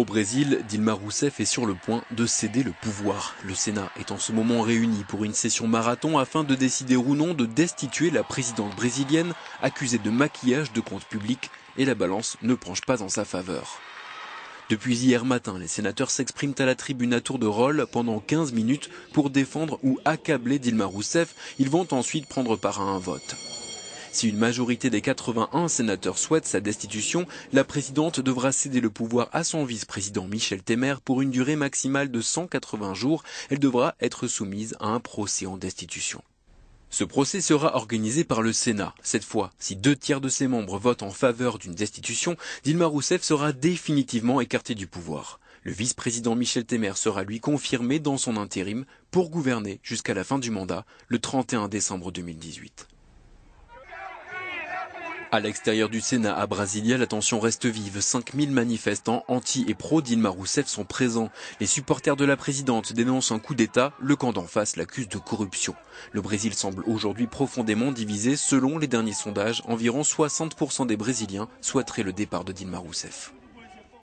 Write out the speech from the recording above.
Au Brésil, Dilma Rousseff est sur le point de céder le pouvoir. Le Sénat est en ce moment réuni pour une session marathon afin de décider ou non de destituer la présidente brésilienne accusée de maquillage de comptes publics et la balance ne penche pas en sa faveur. Depuis hier matin, les sénateurs s'expriment à la tribune à tour de rôle pendant 15 minutes pour défendre ou accabler Dilma Rousseff. Ils vont ensuite prendre part à un vote. Si une majorité des 81 sénateurs souhaite sa destitution, la présidente devra céder le pouvoir à son vice-président Michel Temer pour une durée maximale de 180 jours. Elle devra être soumise à un procès en destitution. Ce procès sera organisé par le Sénat. Cette fois, si deux tiers de ses membres votent en faveur d'une destitution, Dilma Rousseff sera définitivement écartée du pouvoir. Le vice-président Michel Temer sera lui confirmé dans son intérim pour gouverner jusqu'à la fin du mandat, le 31 décembre 2018. À l'extérieur du Sénat à Brasilia, la tension reste vive. 5000 manifestants anti et pro Dilma Rousseff sont présents. Les supporters de la présidente dénoncent un coup d'État. Le camp d'en face l'accuse de corruption. Le Brésil semble aujourd'hui profondément divisé. Selon les derniers sondages, environ 60% des Brésiliens souhaiteraient le départ de Dilma Rousseff.